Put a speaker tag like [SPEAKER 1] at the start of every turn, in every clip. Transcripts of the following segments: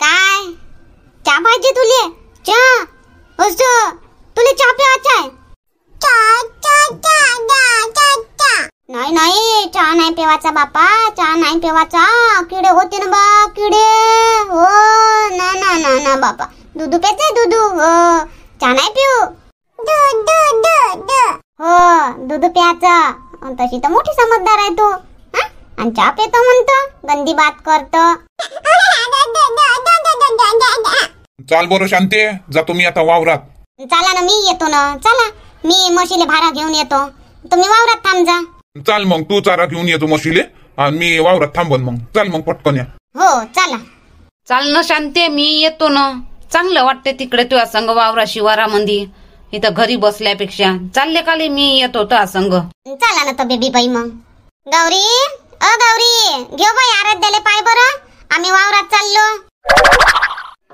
[SPEAKER 1] काय? चहा पाहिजे तुले? चहा. असं तुले चहा प्यायचा आहे. नाही नाही. चहा नाही पेवाचा बापा. चहा नाही पेवाचा किडे होते ना बा किडे. हो ना ना ना ना बापा. दुधू पेचे दुधू? हो. चहा नाही पिऊ? हो दूध प्यायचं. तशी तर मोठी समजदार आहे तू. आणि चहा पेतो म्हणतो गंदी बात करतो.
[SPEAKER 2] चाल बरं शांती जातो मी आता वावरात.
[SPEAKER 1] चला ना मी येतो ना चला. मी म्हशीले भाडा घेऊन येतो. तुम्ही वावरात थांब जा.
[SPEAKER 2] चाल मग तू चारा घेऊन येतो म्हशीले आणि मी वावरात थांबन मग. चाल मग पटकन या.
[SPEAKER 1] हो चला.
[SPEAKER 3] चाल ना शांते मी येतो ना. चांगलं वाटते तिकडे तुझ्या संग वावरा शिवारामंदी. इथं घरी बसल्यापेक्षा. चालले काले मी येतो तुझ्या संग.
[SPEAKER 1] चला ना तर बेबी बाई मग. गौरी! अ गौरी घेऊ बाई आराध्याले पाय बरं. आम्ही वावरात चाललो.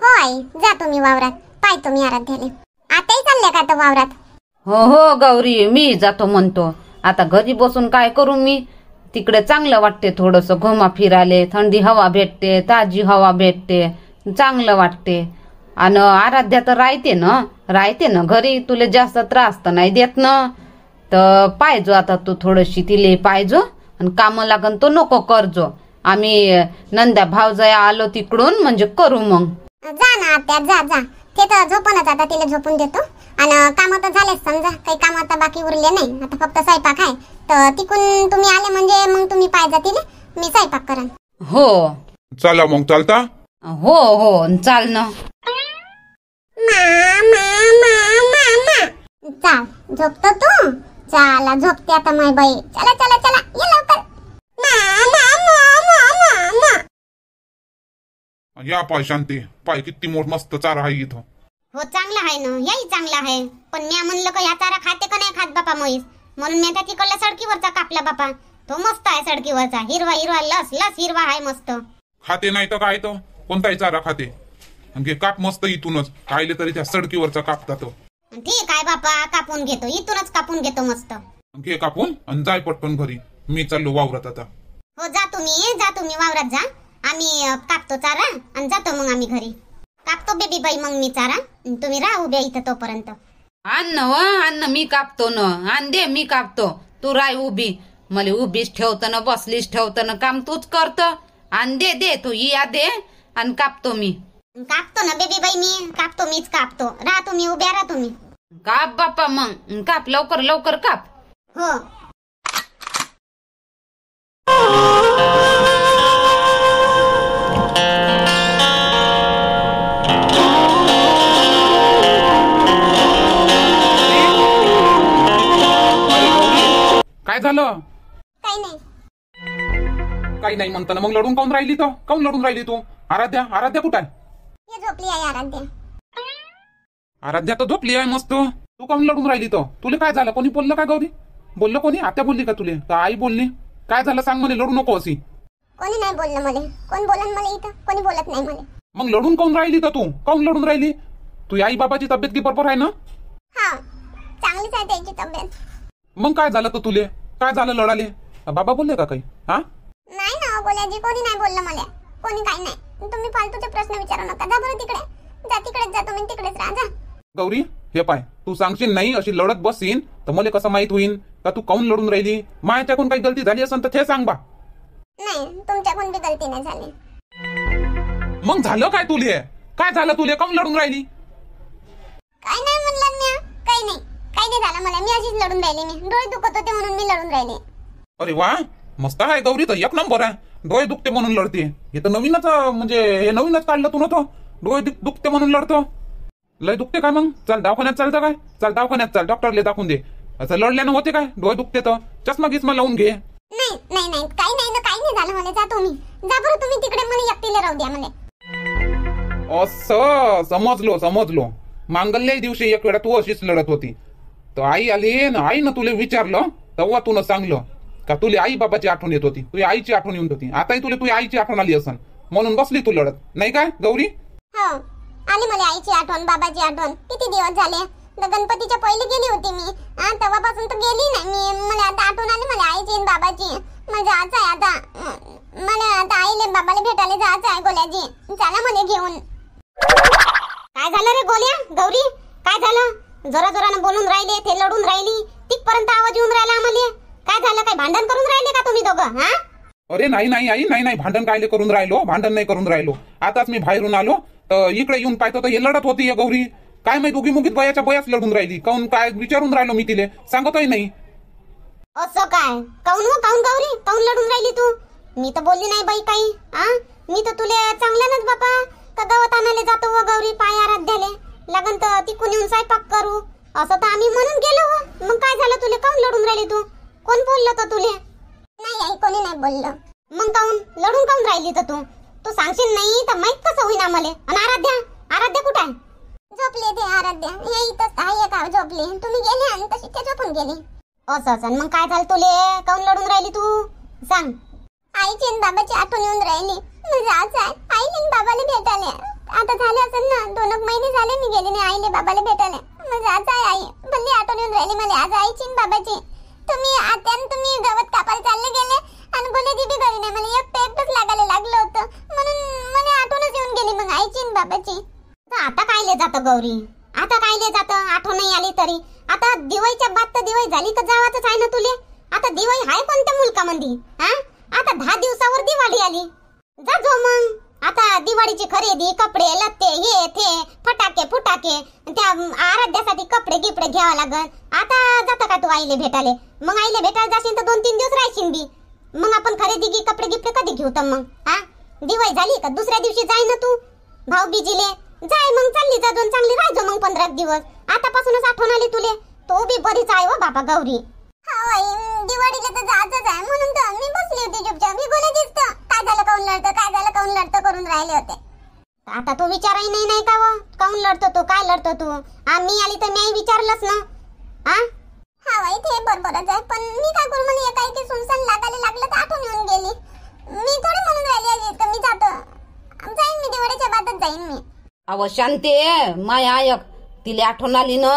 [SPEAKER 1] हो आई जा तुम्ही वावरात. पाय तुम्ही आराध्याले. आताही चालले का तर वावरात?
[SPEAKER 3] हो हो गौरी मी जातो म्हणतो. आता घरी बसून काय करू मी? तिकडे चांगलं वाटते थोडस. घुमा फिराले थंडी हवा भेटते ताजी हवा भेटते. चांगलं वाटते. आणि आराध्या तर राहते ना? राहते ना घरी? तुला जास्त त्रास तर नाही देत ना? तर पाहिजो आता तू थोडीशी तिले पाहिजो आणि कामं लागन तो नको करजो. आम्ही नंदा भावजया आलो तिकडून म्हणजे करू मग.
[SPEAKER 1] जा ना आत्या जा जा. ते तर झोपूनच आता तिला झोपून देतो. आणि काम तर झालेच समजा. काही काम आता बाकी उरले नाही. आता फक्त स्वयंपाक आहे. तर तिकून तुम्ही आले म्हणजे मग तुम्ही पाय जातील मी स्वयंपाक करन.
[SPEAKER 3] हो.
[SPEAKER 2] चला मग चालता?
[SPEAKER 3] हो हो. चाल ना.
[SPEAKER 1] चाल झोपतो तू? चला झोपते आता माय बाई. चला चला चला ये लवकर.
[SPEAKER 2] या पाय शांती. पाय किती मोठ मस्त चारा आहे इथं.
[SPEAKER 1] हो चांगला आहे ना. याही चांगला आहे. पण मी म्हणलं का या चारा खाते का नाही खात बापा म्हैस? म्हणून मी त्या तिकडल्या सडकीवरचा कापला बापा. तो मस्त आहे सडकीवरचा. हिरवा हिरवा लस लस हिरवा आहे मस्त.
[SPEAKER 2] खाते नाही तर काय तर? कोणताही चारा खाते. आणि काप मस्त इथूनच. खायले तरी त्या सडकीवरचा कापता तो
[SPEAKER 1] ठीक आहे बापा कापून घेतो. इथूनच कापून घेतो मस्त.
[SPEAKER 2] घे कापून आणि जाय पटकन घरी. मी चाललो वावरात आता.
[SPEAKER 1] हो जा तुम्ही जा तुम्ही वावरात जा. आम्ही अ, कापतो चारा आणि जातो मग आम्ही घरी. कापतो बेबी बाई मग मी चारा. तुम्ही राहा उभ्या इथं तोपर्यंत.
[SPEAKER 3] आण न व आण न मी कापतो न. आण दे मी कापतो. तू राय उभी. मला उभीच ठेवतं न बसलीच ठेवतं न काम तूच करत. आण दे दे तू या दे. आणि कापतो मी.
[SPEAKER 1] कापतो ना बेबी बाई मी. कापतो मीच कापतो. राहा तुम्ही उभ्या राहा तुम्ही
[SPEAKER 3] काप बाप्पा मग. काप लवकर लवकर काप.
[SPEAKER 1] हो.
[SPEAKER 2] काय झालं?
[SPEAKER 1] काही नाही.
[SPEAKER 2] काही नाही म्हणताना मग लढून काऊन राहिली तर काऊन लढून राहिली तू? आराध्या आराध्या कुठं आहे?
[SPEAKER 1] झोपली आहे आराध्या.
[SPEAKER 2] आराध्या तर झोपली आहे मस्त. तू काऊन लढून राहिली तर तुला काय झालं? कोणी बोललं का गौरी? बोललं कोणी? आत्या बोलली का तुले? का आई बोलली? काय झालं सांग मला लढू नको अशी.
[SPEAKER 1] कोणी नाही बोललं मला. कोण बोलन मला इथं? कोणी बोलत नाही मला.
[SPEAKER 2] मग लढून काऊन राहिली तर तू? काऊन लढून राहिली? तुझी आई बाबाची तब्येत की बरोबर आहे ना?
[SPEAKER 1] हा चांगलीच आहे त्याची तब्येत.
[SPEAKER 2] मग काय झालं तर तुले? काय झालं लढाले? बाबा बोलले का काही? हा?
[SPEAKER 1] नाही ना बोलायची कोणी नाही बोललं मला. कोणी काही नाही. तुम्ही फालतूचे प्रश्न विचारू नका. जा बरं तिकडे. जा तिकडेच जा तुम्ही तिकडेच राहा. जा.
[SPEAKER 2] गौरी हे पाय. तू सांगशील नाही अशी लढत बसशील? तर मला कसं माहीत होईन? का तू काऊन लढून राहिली? मायाच्याकडून काही गलती झाली असेल तर ते सांग बा.
[SPEAKER 1] नाही तुमच्याकडून बी गलती नाही झाली.
[SPEAKER 2] मग झालं काय तुले? काय झालं तुले? काऊन लढून राहिली?
[SPEAKER 1] काय नाही म्हणलं मी काही नाही. काही नाही झालं मला. मी अशीच लढून राहिली मी. डोळे दुखत होते म्हणून मी लढून राहिली.
[SPEAKER 2] अरे वा. मस्त आहे गौरी तर एक नंबर आहे. डोळे दुखते म्हणून लढते. हे तर नवीनच म्हणजे हे नवीनच काढलं तू ना तो. डोळे दुख- दुखते म्हणून लढतो. लय दुखते काय मग? चल दवाखान्यात चालतं काय? चल दवाखान्यात चाल. डॉक्टरले दाखवून दे. असं लढल्यानं होते काय? डोळे दुखते तर. चष्मा गिस्मा लावून घे.
[SPEAKER 1] नाही नाही नाही. काही नाही ना काही नाही झालं मला. जा तुम्ही. जा बरं तुम्ही तिकडे. मला एकटीला राहू द्या मला.
[SPEAKER 2] असं समजलो समजलो. मांगल्य दिवशी एक वेळा तू अशीच लढत होती. तर आई आली ना आई ना तुला विचारलं तेव्हा तुला सांगलं. का तुला आई बाबाची आठवण येत होती? तुझी आईची आठवण येऊन होती आताही तुला तुझ्या आईची आठवण आली असन. म्हणून बसली तू लढत. नाही काय गौरी?
[SPEAKER 1] हो. आली मला आईची आठवण बाबाची आठवण. किती दिवस झाले? गणपतीच्या पहिले गेली होती मी. तेव्हापासून तर गेली नाही मी. मला आता आठवण आली मला आईची आणि बाबाची. माझं आज आहे आता. मला आता आईले बाबाला भेटायला जायचं आहे गोल्याजी. चला मला घेऊन. काय झालं रे गोल्या? गौरी काय झालं? जोरा जोरानं बोलून राहिले ते लढून राहिली. तिथपर्यंत आवाज येऊन राहिला आम्हाला. काय झालं? काय भांडण करून राहिले का तुम्ही दोघं हा?
[SPEAKER 2] अरे नाही नाही आई नाही नाही. भांडण कायले करून राहिलो? भांडण नाही करून राहिलो. आताच मी बाहेरून आलो. तर इकडे येऊन पाहतो तर हे लढत होती या गौरी. काय माहीत उगी मुगीत बयाच्या बयाच लढून राहिली. काऊन काय विचारून राहिलो मी तिले? सांगतोय नाही.
[SPEAKER 1] असं काय? काऊन हो काऊन गौरी? काऊन लढून राहिली तू? मी तर बोलली नाही बाई काही आ मी तर तुले चांगल्यानच बापा का गवत आणायला जातो व गौरी पाय आराध्याले लागन तर तिकून येऊन स्वयंपाक करू. असं तर आम्ही म्हणून गेलो हो. मग काय झालं तुले? काऊन लढून राहिली तू? कोण बोललं तर तुले? नाही आई कोणी नाही बोललं. मग काऊन लढून काऊन राहिली तर तू? तू सांगशील नाही तर माहीत कसं होईना मले. आणि आराध्या? आराध्या कुठं आहे? झोपले ते आराध्या. हे इथंच आहे का झोपले. तुम्ही गेले आणि तशी ते झोपून गेले. असं असं. मग काय झालं तुले? काऊन लढून राहिली तू? सांग. आईची आणि बाबाची आठवण येऊन राहिली. म्हणजे आज आहे आईने आणि बाबाला भेटायला. आता झाले असेल ना? दोन एक महिने झाले मी गेले नाही बाबाला भेटायला. म्हणजे आज आहे आई. भल्ली आठवण येऊन राहिली मला. आज आईची आणि बाबाची. तुम्ही आत्यान तुम्ही गवत कापायला चालले गेले? आणि बोले दीदी घरी नाही. मला एक एकटंच लागायला लागलं होतं. म्हणून मला आठवणच येऊन गेली मग आईची आणि बाबाची. तर आता कायले जातं गौरी? आता कायले जातं? आठवण नाही आली तरी. आता दिवाळीच्या बात तर दिवाळी झाली तर जावाच आहे ना तुले? आता दिवाळी हाय कोणत्या मुलकामध्ये हा? आता दहा दिवसावर दिवाळी आली. जा जो मग. आता दिवाळीची खरेदी कपडे लत्ते हे ते फटाके फुटाके त्या आराध्यासाठी कपडे गिपडे घ्यावा लागल आता जाता का तू आईले भेटाले मग आईले भेटायला जाशील तर दोन तीन दिवस राहशील बी. मग आपण खरेदी गी कपडे गिपडे कधी घेऊ तर मग? हा? दिवाळी झाली का? दुसऱ्या दिवशी जाय ना तू. भाऊ बिजीले जाय मग चालली जा दोन चांगली राहायचो मग पंधरा दिवस. आतापासूनच आठवण आली तुले. तो बी बरीच आहे हो बाबा गौरी. दिवाळीला तर जायचंच आहे. म्हणून तर मी बसली होती चुपचाप. मी बोले दिसत. काय झालं काऊन लढतं काय झालं काऊन राहिले होते. आता तो विचारही नाही नाही का व? काऊन लढतो तू? काय लढतो तू? आ मी आली तर मी विचारलंच ना. आ? हा वाई ते बरोबरच आहे पण मी काय करू? मला एका एकी सुनसान लागायला लागलं तर आठवण येऊन गेली. मी थोडी म्हणून राहिली आहे का मी जातो. जाईन मी दिवाळीच्या बादच जाईन मी.
[SPEAKER 3] अव शांते माय आयक तिला आठवण आली ना?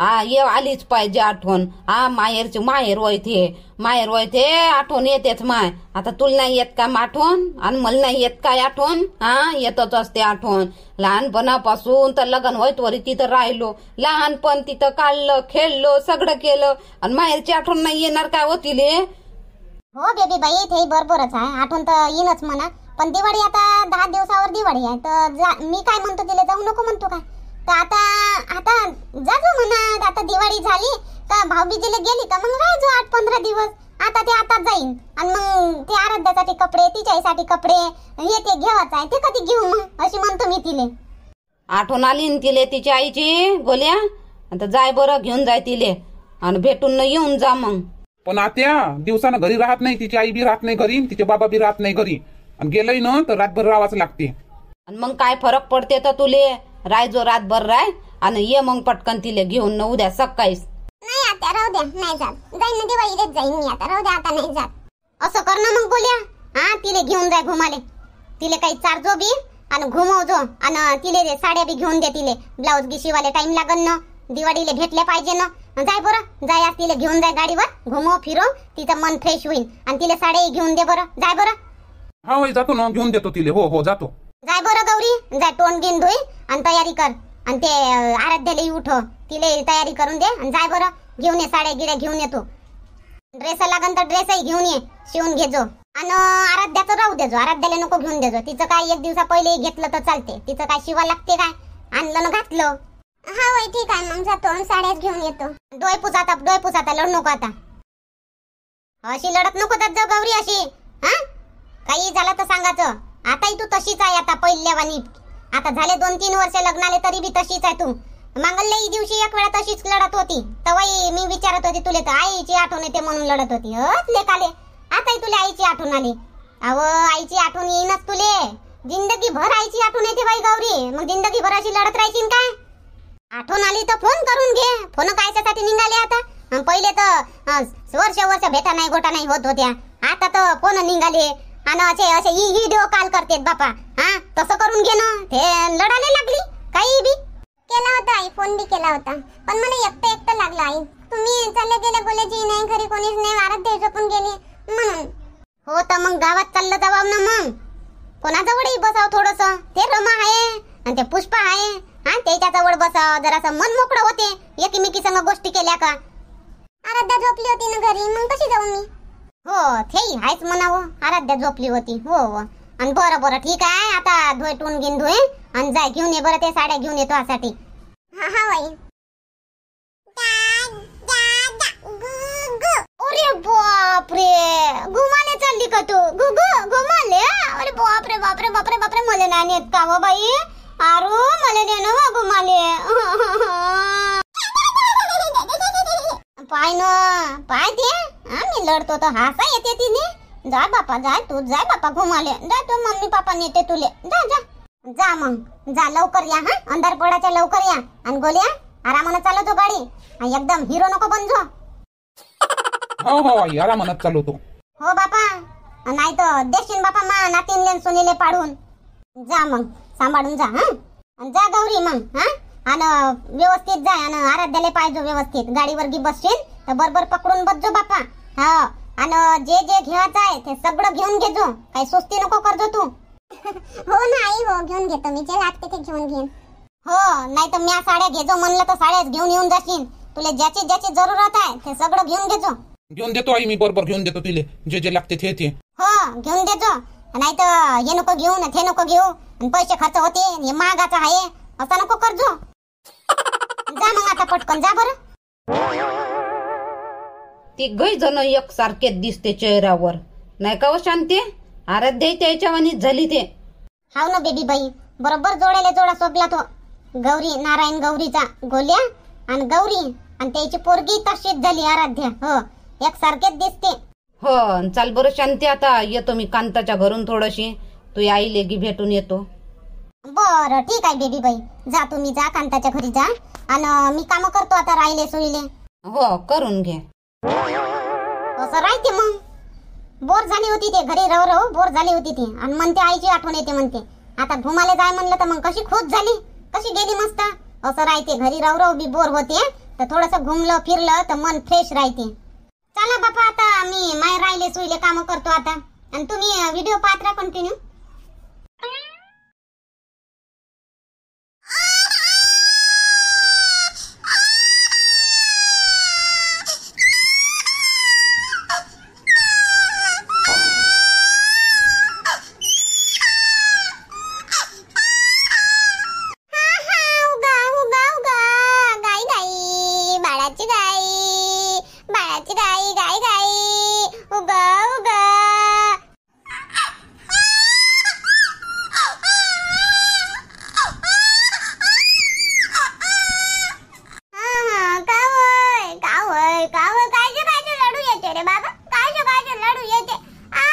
[SPEAKER 3] हा ये आलीच पाहिजे आठवण. हा माहेरची माहेर वयथे माहेर वयथे आठवण येतेच माय. आता तुला नाही येत का आठवण? आणि मला नाही येत काय आठवण? हा येतच असते आठवण. लहानपणापासून तर लग्न होय वरी तिथं राहिलो. लहानपण तिथं काढलं खेळलो सगळं केलं. आणि माहेरची आठवण नाही येणार काय होतीले
[SPEAKER 1] हो? बेबी बाई ते बरोबरच आहे. आठवण तर येईनच म्हणा. पण दिवाळी आता दहा दिवसावर दिवाळी आहे. तर जा- मी काय म्हणतो तिला? जाऊ नको म्हणतो काय? तर आता आता जा जो म्हणा. आता दिवाळी झाली का भाऊबीजीला गेली का मग राहायचो आठ पंधरा दिवस. आता ते आता जाईन. आणि मग ते आराध्यासाठी कपडे तिच्यासाठी कपडे हे ते घेवायचं आहे. ते कधी घेऊ मग? अशी म्हणतो मी तिले.
[SPEAKER 3] आठवण आली न तिले तिच्या आईची? गोल्या आता जाय बरं घेऊन जाय तिले. आणि भेटून न येऊन जा मग.
[SPEAKER 2] पण आत्या दिवसानं घरी राहत नाही. तिची आई बी राहत नाही घरी तिचे बाबा बी राहत नाही घरी. आणि गेलंय ना तर रातभर राहावंच लागते.
[SPEAKER 3] आणि मग काय फरक पडते तर तुले? रायजो रातभर राय आणि ये मग पटकन तिले घेऊन न उद्या सकाळीच.
[SPEAKER 1] नाही आता राहू द्या. नाही जात. जाईन ना दिवाळीलाच जाईन मी आता. राहू द्या आता नाही जात. असं कर ना मग बोल्या हा तिले घेऊन जाय घुमाले. तिले काही चारजो बी आणि घुमवजो आणि तिले ते साड्या बी घेऊन दे तिले. ब्लाऊज गी शिवाले टाइम लागन ना. दिवाळीला भेटले पाहिजे ना. जाय बरं. जाय आज तिले घेऊन जाय गाडीवर. घुमव फिरव. तिचं मन फ्रेश होईल आणि तिले साड्याही घेऊन दे बरं. जाय बरं.
[SPEAKER 2] हा जातो ना. घेऊन देतो तिले. हो हो जातो.
[SPEAKER 1] जाय बरं गौरी. जाय तोंड गिन धुई आणि तयारी कर. आणि ते अं, आराध्याला उठव. तिले तयारी करून दे आणि जाय बरं. घेऊन ये साड्या गिड्या घेऊन ये तू. ड्रेस लागन तर ड्रेसही घेऊन ये. शिवून घेजो आणि आराध्याचं राहू देजो आराध्याला नको घेऊन देजो तिचं काय एक दिवसा पहिले घेतलं तर चालते. तिचं काय शिवा लागते काय? आणलं ना घातलं. हा वय ठीक आहे. मग जातो साड्याच घेऊन येतो. डोय पुस आता डोय पुस आता लढ नको आता. अशी लढत नको जात जाऊ गौरी अशी. हा? काही झालं तर सांगायचं. आताही तू तशीच आहे आता पहिल्यावानी आता झाले दोन तीन वर्ष लग्नाले तरी बी तशीच आहे तू. मंगलल्याही दिवशी एक वेळा तशीच लढत होती. तवाही मी विचारत होती तुले तर आईची आठवण येते म्हणून लढत होती. हत लेकाले. आताही तुला आईची आठवण आली. अव आईची आठवण येईनच तुले. जिंदगी भर आईची आठवण येते बाई गौरी. मग जिंदगी भर अशी लढत राहायची काय? आठवण आली तर फोन करून घे. फोन कायच्यासाठी निघाले आता? पहिले तर वर्ष वर्ष भेटा नाही गोटा नाही होत होत्या. आता तर फोन निघाले. आणि असे असे ही व्हिडिओ कॉल करतेत बापा. हा? तसं करून घे ना. ते लढायला लागली. काही बी. केला होता आई फोन बी केला होता. पण मला एकटं एकटं लागलं आई. तुम्ही चालले गेले बोलायची नाही घरी कोणीच नाही वारत द्यायचं पण गेली. म्हणून. हो तर मग गावात चाललं जावा ना मग. कोणाजवळही बसाव थोडस. ते रमा आहे आणि ते पुष्पा आहे. हा त्याच्याजवळ बसाव. जरासं मन मोकळं होते. एकमेकी संग गोष्टी केल्या का? आराध्या झोपली होती ना घरी. मग कशी जाऊ मी? हो तेही आहेच म्हणावं. आराध्या झोपली होती. हो हो. आणि बरं बरं. ठीक आहे. आता धुय टून घेऊन धुय. आणि जाय घेऊन ये बरं ते साड्या घेऊन येतो यासाठी. हा हा बाई. अरे बापरे! घुमाले चालली का तू? गुगु घुमाले अरे बापरे बापरे बापरे बापरे. मला नाही नेत का बाई? आरू मला दे ना हो घुमाले पाय न पाय ते हा मी लढतो तर हासा येते तिने. जा बापा जा तू जाय बापा घुमाले. जा तू मम्मी पापा नेते तुले. जा जा. जा मग. जा लवकर या हा? अंधार पडाच्या लवकर या. आणि गोल्या आरामानं चालवतो गाडी. आणि एकदम हिरो नको बनजो
[SPEAKER 2] हो हो आई आरामानं चालवतो
[SPEAKER 1] हो बापा. नाही तर देशील बापा मा नातीनले सुनीले पाडून. जा मग. सांभाळून जा हा? जा गौरी मग हा? आणि व्यवस्थित जा आणि आराध्याला पाहिजे व्यवस्थित. गाडीवर गी बसशील तर बरोबर पकडून बसजो बापा हा. आणि जे जे घ्यायचं आहे ते सगळं घेऊन घेजो काही सुस्ती नको करजो तू. हो ना आई हो घेऊन घेतो मी. जे लागते ते घेऊन घेईन. हो नाही तर म्या साड्या घेजो म्हणलं तर साड्याच घेऊन येऊन जाशील. तुला ज्याची ज्याची जरूरत आहे ते सगळं घेऊन घेजो
[SPEAKER 2] घेऊन देतो आई मी बरोबर घेऊन देतो तिले. जे जे लागते ते ते.
[SPEAKER 1] हो घेऊन देतो नाही तर हे नको घेऊ न ते नको घेऊ. आणि पैसे खर्च होते हे महागाचं आहे. असं नको करजो जा मग आता पटकन जा बरं.
[SPEAKER 3] तिघही जण एक सारखेच दिसते चेहऱ्यावर. नाही का हो शांती? आराध्या त्याच्यावानीच झाली ते.
[SPEAKER 1] हाव ना बेबी बाई बरोबर जोड्याला जोडा सोबला तो. गौरी नारायण गौरीचा गोल्या आणि गौरी आणि त्याची पोरगी तशीच झाली आराध्या हो. एक सारखेच दिसते.
[SPEAKER 3] हो चाल बरं शांती आता येतो मी कांताच्या घरून थोडीशी. तू आईले गी भेटून येतो.
[SPEAKER 1] बरं ठीक आहे बेबी बाई. जा तुम्ही जा कांताच्या घरी जा. आणि मी काम करतो आता राहिले सोयीले
[SPEAKER 3] हो करून घे.
[SPEAKER 1] असं राहते मग. बोर झाली होती ते घरी राहू राहू बोर झाली होती ती. आणि म्हणते आईची आठवण येते म्हणते. आता घुमाले जाय म्हणलं तर मग कशी खुश झाली? कशी गेली मस्त? असं राहते घरी राहू राहू बी बोर होते. तर थोडस घुमलं फिरलं तर मन फ्रेश राहते. चला बापा आता मी माय राहिले सुईले काम करतो आता. आणि तुम्ही व्हिडिओ पाहत राहा कंटिन्यू उगा उगा उगा गाई गाई बाळाची गाई बाळाची गाई गाई गाई उगा उगा हा, हा, का होय का होय का होय कायचे कायचे लाडू येते रे बाबा कायचे कायचे लाडू येते आ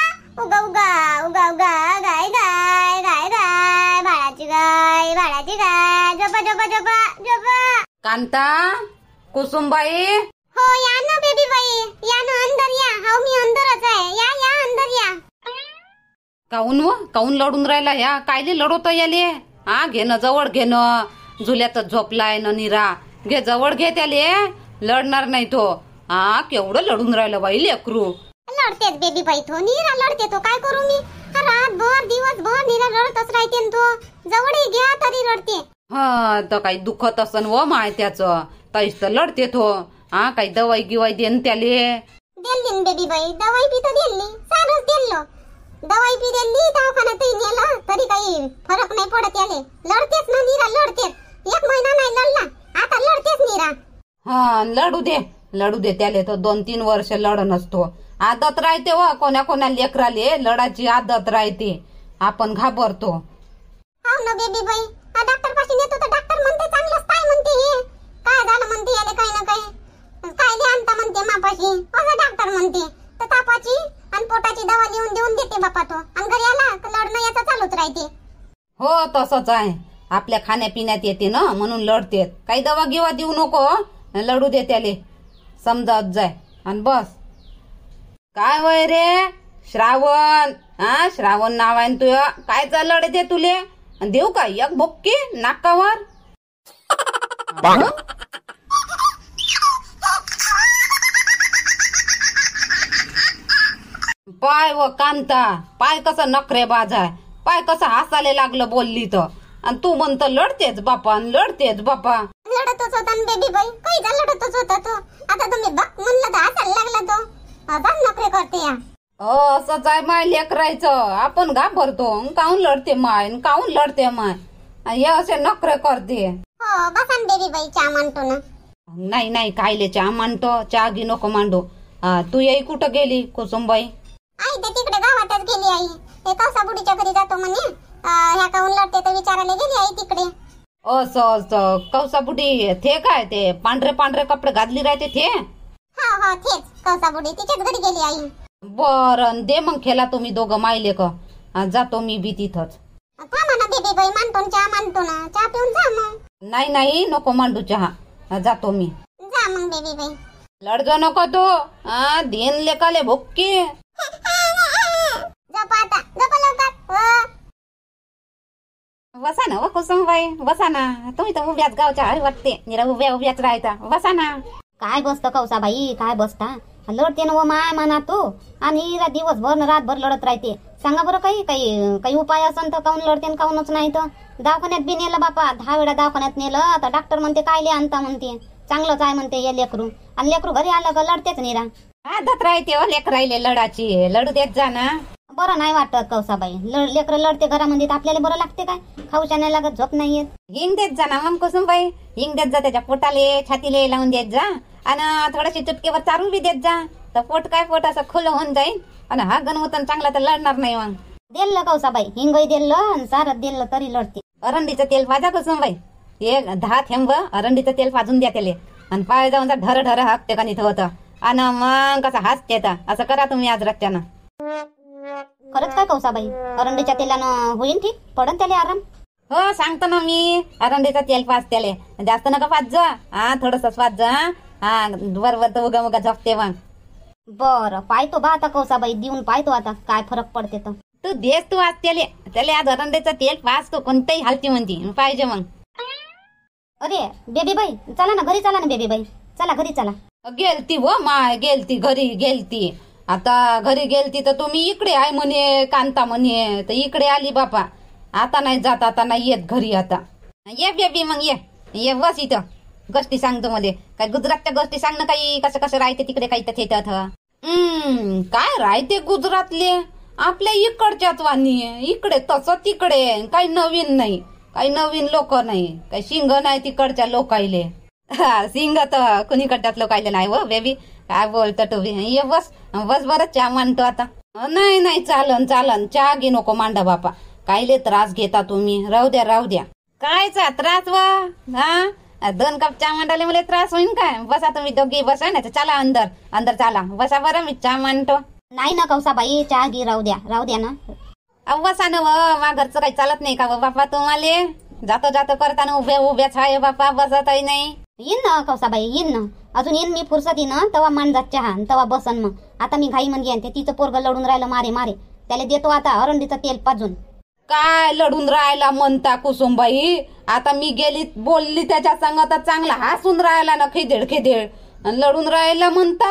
[SPEAKER 1] उगा उगा उगा उगा गाय गाय गाय गाय बाळाची गाय बाळाची गाय झोपा झोपा झोपा झोपा
[SPEAKER 3] कांता कुसुमबाई
[SPEAKER 1] हो या ना बेबी बाई या ना अंदर या हो मी अंदरच आहे या या अंदर या
[SPEAKER 3] काऊन व? काऊन लढून राहिला ह्या? कायले लढवत याले? हा घेणं जवळ घेणं झुल्यातच झोपलाय न निरा. घे जवळ घे त्याले. लढणार नाही तो. हा केवढं लढून राहिलं बाई लेकरू.
[SPEAKER 1] लढतेच बेबी बाई तो. निरा लढते तो. काय करू मी? रातभर दिवसभर निरा रडतच राहते न तो. जवळ घ्या तरी रडते
[SPEAKER 3] हा तर काही दुखत असन व माय त्याच. तैस तर लढते तो. हा काही दवाई गिवाई देन त्याले.
[SPEAKER 1] दिल्ली न बेबी बाई. दवाई बी तर दिल्ली. सारच दिल्लो. दवाई बी दिल्ली दवाखान्यातही नेलं तरी काही फरक नाही पडत याले. लढतेच ना निरा लढतेच. एक महिना नाही लढला आता लढतेच निरा.
[SPEAKER 3] हा लढू दे. लढू दे त्याले तर दोन तीन वर्ष लढ नसतो आदत राहते व कोण्या कोण्या लेकराले लढाची आदत राहते. आपण घाबरतो.
[SPEAKER 1] हो ना बेबी बाई. आ, डॉक्टर पाशी नेतो तर डॉक्टर म्हणते चांगलंच काय म्हणते हे? काय झालं म्हणते याले काही ना काही. काय आणता म्हणते मापाशी? असं डॉक्टर म्हणते. तर तापाची आणि पोटाची दवा लिहून देऊन देते बापा तो. आणि घरी आला का लढणं याचं चालूच राहते.
[SPEAKER 3] हो तसंच आहे. आपल्या खाण्यापिण्यात येते ना म्हणून लढते. काही दवा गिवा देऊ नको लढू दे त्याले. समजावत जाय. आणि बस. काय वय रे? श्रावण. हा श्रावण नाव आहे न तुझं. काय चाललं ते तुले? अन देऊ का एक भोक्की नाकावर? पाय व कांता. पाय कसं नखरे बाज आहे पाय कसं हसायला लागलं बोलली तर. आणि तू म्हणतो लढतेच बापा आणि लढतेच बापा.
[SPEAKER 1] लढतच होता ना बेबी बाई. काही लढतच होता तो. आता तुम्ही बघ म्हणलं तर हसायला लागला तो. असा नखरे करते या.
[SPEAKER 3] हो असंच आहे माय लेकरायचं. आपण घाबरतो अन काहून लढते माय? अन काहून लढते माय? आणि हे असे नखरे करते.
[SPEAKER 1] हो बसा ना बेबी बाई चहा मांडतो ना.
[SPEAKER 3] नाही नाही कायले चहा मांडतो. चहा घे नको मांडू. तू येई कुठं गेली कुसुमबाई?
[SPEAKER 1] आई ते तिकडे गावातच गेली आई. ते कौसा बुडीच्या घरी जातो म्हणे. ह्या काहून लढते तर विचारायला गेली आई तिकडे.
[SPEAKER 3] असं असं कौसाबुटी ते काय ते? पांढरे पांढरे कपडे घातली राहते ते
[SPEAKER 1] हो हो तेच कौसा बुडी. तिच्याच घरी गेली आई.
[SPEAKER 3] बरं दे मग खेळा तुम्ही दोघं मायले का जातो मी बी तिथंच.
[SPEAKER 1] थांबा ना बेबी बाई मांडतो ना चहा मांडतो ना. चहा पिऊन जा मग.
[SPEAKER 3] नाही नाही नको मांडू चहा. जातो मी.
[SPEAKER 1] जा मग बेबी बाई.
[SPEAKER 3] लढजो नको तू. देन लेकाले भुक्की.
[SPEAKER 1] लवकर. हो.
[SPEAKER 3] बसा ना व कुसुमबाई. बसा ना तुम्ही तर उभ्याच गावच्या हरी वाटते. निरा उभ्या उभ्याच राहता बसा ना
[SPEAKER 4] काय बसतं कौसा बाई काय बसता? लढते ना व माय म्हणा तू. आणि दिवसभर न रातभर लढत राहते. सांगा बरं काही काही काही उपाय असन तर काऊन लढते न काऊनच नाही तर? दवाखान्यात बी नेलं बापा. दहा वेळा दवाखान्यात नेलं तर डॉक्टर म्हणते काय आणता? म्हणते. चांगलंच आहे म्हणते हे लेकरू. आणि लेकरू घरी आलं का लढतेच निरा.
[SPEAKER 3] आदत राहते हो लेक राहिले लढाची. लढू देत जा ना.
[SPEAKER 4] बरं नाही वाटत कौसाबाई. लढ लेकरं लढते घरामध्ये तर आपल्याला बरं लागते काय? खाऊच्या नाही लागत झोप नाही येत.
[SPEAKER 3] हिंग देत जा ना मग कुसुमबाई हिंग देत जा त्याच्या पोटाले छातीले लावून देत जा. आणि थोडीशी चुटकीवर चारून बी देत जा. तर पोट काय पोट असं खुलं होऊन जाईल आणि हा गणवतन चांगला तर लढणार नाही मग.
[SPEAKER 4] दिलं कौसाबाई हिंगही दिलं आणि सारं दिलं तरी लढते.
[SPEAKER 3] अरंडीचं तेल भाजा कुसुमबाई एक दहा थेंब अरंडीचं तेल भाजून द्या त्याले. आणि पाय जाऊन जा ढर ढर हाकते का निथं होतं. आणि मग कसं हसते आता असं करा तुम्ही आज रस्त्यानं.
[SPEAKER 4] खरंच काय कौसाबाई? अरंडीच्या तेलानं होईन ठीक पडन त्याला आराम?
[SPEAKER 3] हो सांगतो ना मी. अरंडीचं तेल पाच त्याले. जास्त नका पाच जा. हा थोडस पाच जा. हा बरोबर तर उगा उगा झोपते मग.
[SPEAKER 4] बरं पाहतो बा आता कौसाबाई देऊन पाहतो आता काय फरक पडते तर.
[SPEAKER 3] तू देस तू आज त्याले. त्याले आज अरंडीचं तेल पाच तू कोणत्याही हालती म्हणती. पाहिजे मग.
[SPEAKER 4] अरे बेबी बाई चला ना घरी चला ना बेबी बाई चला घरी चला.
[SPEAKER 3] गेलती व माय गेलती घरी गेलती. आता घरी गेलती तर तुम्ही इकडे आहे म्हणे कांता म्हणे तर इकडे आली बापा. आता नाही जात आता नाही येत घरी आता. ये बेबी मग ये. ये बस इथं. गोष्टी सांगतो मध्ये काय गुजरातच्या गोष्टी सांग ना काही. कसं कसं राहते तिकडे काही तर थेट हम्म काय राहते गुजरातले? आपल्या इकडच्याच वाणी. इकडे तसं तिकडे. काही नवीन नाही. काही नवीन लोक नाही. काही शिंग नाही तिकडच्या लोकायले. हा सिंग तर कुणीकडच्याच लोकायले नाही व बेबी काय बोलतो तू? बी ये बस बस बरं चहा मांडतो आता. नाही नाही चालन चालन. चहा घे नको मांडा बापा. कायले त्रास घेता तुम्ही? राहू द्या राहू द्या. कायचा त्रास वा? हा? दोन कप चहा मांडाले मला त्रास होईन काय? बसा तुम्ही दोघी बसा ना तर चला अंदर. अंदर चला. बसा बरं मी चहा मांडतो.
[SPEAKER 4] नाही ना कौसाबाई चहा घे राहू द्या. राहू द्या ना.
[SPEAKER 3] अहो बसा ना व. घरचं काही चालत नाही का बापा तुम्हाला? जातो जातो करताना उभ्या उभ्याच आहे बापा बसतही नाही.
[SPEAKER 4] येईन ना कौसाबाई येईन ना. अजून येईन मी फुरसत येईन तवा मांडजात चहा आणि तवा बसन मग. आता मी घाई म्हणजे ते तिचं पोरग लढून राहिलं मारे मारे. त्याला देतो आता अरंडीचं तेल पाजून.
[SPEAKER 3] काय लढून राहायला म्हणता कुसुमबाई? आता मी गेली बोलली त्याच्या संग तर चांगला हसून राहायला ना खिदेड खिदेड लढून राहायला म्हणता?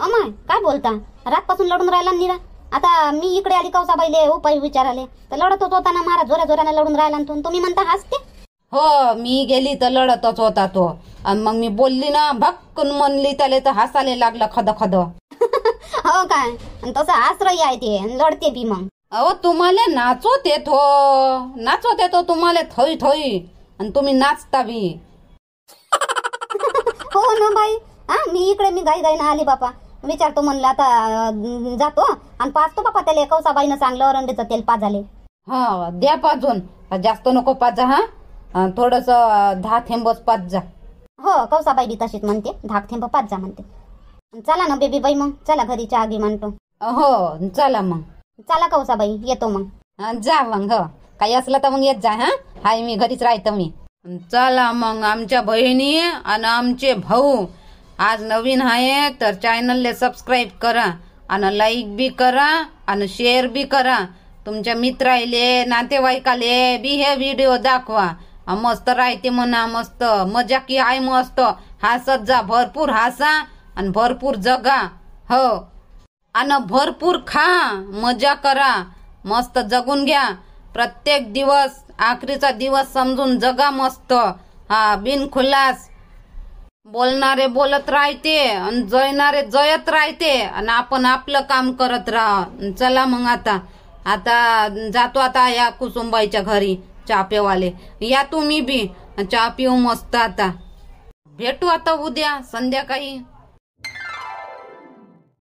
[SPEAKER 4] अमाय काय बोलता? रातपासून लढून राहिला निरा? आता मी इकडे आली कौसाबाईले उपाय विचाराले. तर लढतच होता ना मारा जोऱ्या जोऱ्याने लढून राहिला ना तो. तुम्ही म्हणता हसते?
[SPEAKER 3] हो मी गेली तर लढतच होता तो. आणि मग मी बोलली ना भक्कन म्हणली त्याला तर हसायला लागलं खद खद
[SPEAKER 4] हो काय? आणि तसं आश्रय आहे ते आणि लढते बी मग.
[SPEAKER 3] अहो तुम्हाला नाचवत येतो. नाचवत येतो तुम्हाला थोई थोई. आणि तुम्ही नाचता बी.
[SPEAKER 4] हो ना बाई. हा मी इकडे मी गाई गाईनं आली बापा. विचारतो म्हणलं आता अं, जातो? आणि पाचतो बापा त्याला कौसाबाईनं सांगलं अरंडीचं तेल पाजाले
[SPEAKER 3] हा द्या पाजून. जास्त नको पाजा हा. थोडस दहा थेंबच पाच जा.
[SPEAKER 4] हो कौसाबाई बी तशीच म्हणते. धाक थेंब पाच जा म्हणते. चला ना बेबी बाई मग. चला घरी चहा घे म्हणतो.
[SPEAKER 3] हो चला मग.
[SPEAKER 4] चला कौसाबाई येतो मग.
[SPEAKER 3] जा मग हो. काही असलं तर मग येत जा हा? हाय मी घरीच राहतो मी. चला मग आमच्या बहिणी आणि आमचे भाऊ. आज नवीन आहे तर चॅनलले सबस्क्राईब करा आणि लाईक बी करा आणि शेअर बी करा. तुमच्या मित्राले नातेवाईकाले बी हे व्हिडिओ दाखवा. मस्त राहते म्हणा मस्त. मजा की आहे मस्त. हसत जा भरपूर हसा आणि भरपूर जगा. हो. आणि भरपूर खा मजा करा. मस्त जगून घ्या. प्रत्येक दिवस आखरीचा दिवस समजून जगा मस्त. हा बिनखुलास बोलणारे बोलत राहते आणि जळणारे जयत राहते आणि आपण आपलं काम करत राहा. चला मग आता. आता जातो आता या कुसुंबाईच्या घरी. चहा या तुम्ही बी. चहा पिऊ मस्त आता. भेटू आता उद्या संध्याकाळी.